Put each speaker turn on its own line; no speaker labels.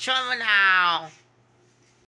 Chân.